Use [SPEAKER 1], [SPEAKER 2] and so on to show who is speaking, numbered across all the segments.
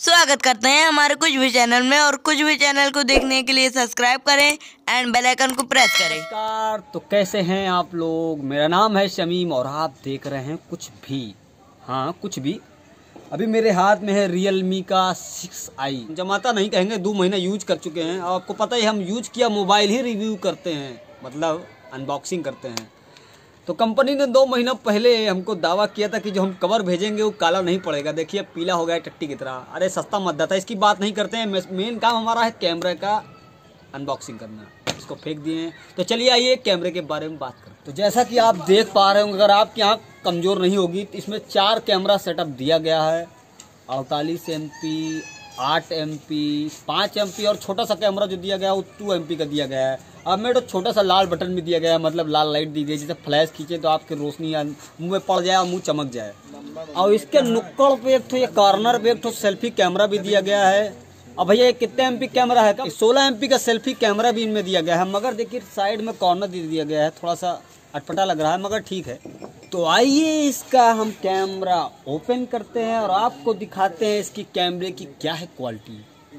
[SPEAKER 1] स्वागत करते हैं हमारे कुछ भी चैनल में और कुछ भी चैनल को देखने के लिए सब्सक्राइब करें एंड बेल आइकन को प्रेस करें।
[SPEAKER 2] नमस्कार तो कैसे हैं आप लोग? मेरा नाम है शमीम और आप देख रहे हैं कुछ भी। हाँ कुछ भी। अभी मेरे हाथ में है रियल मी का सिक्स आई जमाता नहीं कहेंगे, दो महीना यूज़ कर चुके हैं। आपको पता ही हम यूज़ किया मोबाइल ही रिव्यू करते हैं। मतलब अनबॉक्सिंग करते हैं। तो कंपनी ने दो महीना पहले हमको दावा किया था कि जो हम कवर भेजेंगे वो काला नहीं पड़ेगा। देखिए पीला हो गया टट्टी की तरह। अरे, सस्ता मत था इसकी बात नहीं करते हैं। मेन काम हमारा है कैमरे का अनबॉक्सिंग करना। इसको फेंक दिए हैं। तो चलिए आइए कैमरे के बारे में बात करें। तो जैसा कि आप देख पा रहे होंगे, अगर आपकी आँख कमज़ोर नहीं होगी तो इसमें चार कैमरा सेटअप दिया गया है। अड़तालीस एम आठ एम पी पाँच एम पी और छोटा सा कैमरा जो दिया गया है, वो टू एम पी का दिया गया है। अब मेरे तो छोटा सा लाल बटन भी दिया गया है मतलब लाल लाइट दी गई जैसे फ्लैश खींचे तो आपकी रोशनी मुँह में पड़ जाए और मुँह चमक जाए। और इसके नुक्कड़ पे एक तो ये कॉर्नर पे एक तो सेल्फी कैमरा भी दिया गया है। अब भैया, ये कितने एमपी कैमरा है? सोलह एमपी का सेल्फी कैमरा भी इनमें दिया गया है, मगर देखिए साइड में कॉर्नर दे दिया गया है, थोड़ा सा अटपटा लग रहा है, मगर ठीक है। तो आइए इसका हम कैमरा ओपन करते हैं और आपको दिखाते हैं इसकी कैमरे की क्या है क्वालिटी।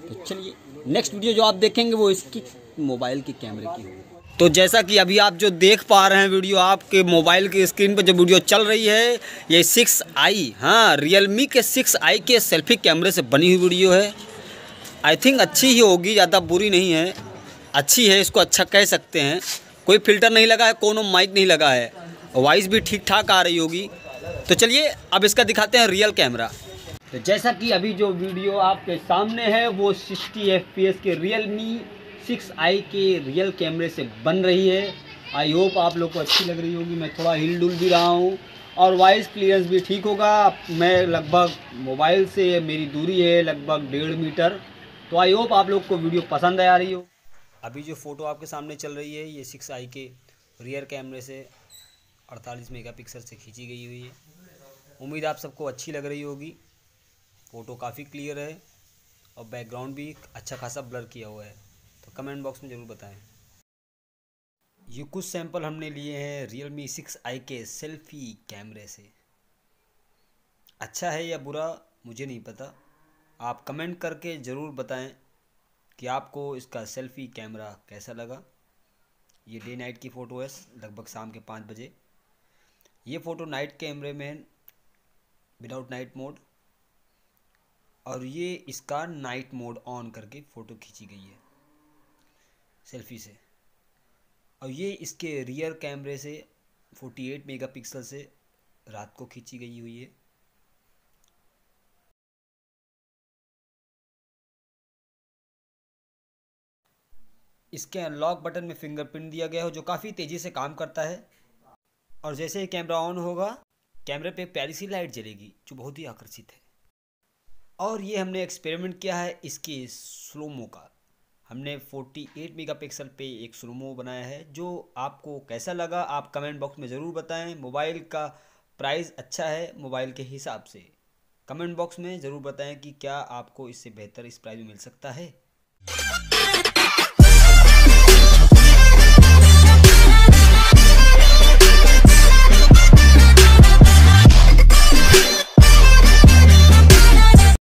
[SPEAKER 2] तो चलिए नेक्स्ट वीडियो जो आप देखेंगे वो इसकी मोबाइल की कैमरे की होगी। तो जैसा कि अभी आप जो देख पा रहे हैं वीडियो आपके मोबाइल की स्क्रीन पर जो वीडियो चल रही है, ये सिक्स आई हाँ रियलमी के सिक्स आई के सेल्फी कैमरे से बनी हुई वीडियो है। आई थिंक अच्छी ही होगी, ज़्यादा बुरी नहीं है। अच्छी है, इसको अच्छा कह सकते हैं। कोई फ़िल्टर नहीं लगा है, कोनो माइक नहीं लगा है। वॉइस भी ठीक ठाक आ रही होगी। तो चलिए अब इसका दिखाते हैं रियल कैमरा तो जैसा कि अभी जो वीडियो आपके सामने है वो 60 एफ़ के रियल मी सिक्स आई के रियल कैमरे से बन रही है। आई होप आप लोग को अच्छी लग रही होगी। मैं थोड़ा हिल डुल भी रहा हूँ। और वॉइस क्लियरेंस भी ठीक होगा। मैं लगभग मोबाइल से मेरी दूरी है लगभग डेढ़ मीटर। तो आई होप आप लोग को वीडियो पसंद आ रही हो। अभी जो फ़ोटो आपके सामने चल रही है ये सिक्स आई के रियर कैमरे से। 48 मेगापिक्सल से खींची गई हुई है। उम्मीद आप सबको अच्छी लग रही होगी। फ़ोटो काफ़ी क्लियर है और बैकग्राउंड भी अच्छा खासा ब्लर किया हुआ है। तो कमेंट बॉक्स में ज़रूर बताएँ। ये कुछ सैंपल हमने लिए हैं रियल मी सिक्स आई के सेल्फी कैमरे से। अच्छा है या बुरा, मुझे नहीं पता। आप कमेंट करके ज़रूर बताएँ कि आपको इसका सेल्फी कैमरा कैसा लगा। ये डे नाइट की फ़ोटो है, लगभग शाम के पाँच बजे। ये फ़ोटो नाइट कैमरे में विदाउट नाइट मोड और ये इसका नाइट मोड ऑन करके फ़ोटो खींची गई है सेल्फी से। और ये इसके रियर कैमरे से 48 मेगापिक्सल से रात को खींची गई हुई है। इसके अनलॉक बटन में फिंगरप्रिंट दिया गया है, जो काफ़ी तेज़ी से काम करता है। और जैसे ही कैमरा ऑन होगा कैमरे पे प्यारी सी लाइट जलेगी, जो बहुत ही आकर्षित है। और ये हमने एक्सपेरिमेंट किया है इसके स्लोमो का। हमने 48 मेगापिक्सल पे एक स्लोमो बनाया है, जो आपको कैसा लगा, आप कमेंट बॉक्स में ज़रूर बताएँ। मोबाइल का प्राइस अच्छा है मोबाइल के हिसाब से। कमेंट बॉक्स में ज़रूर बताएँ कि क्या आपको इससे बेहतर इस प्राइस में मिल सकता है।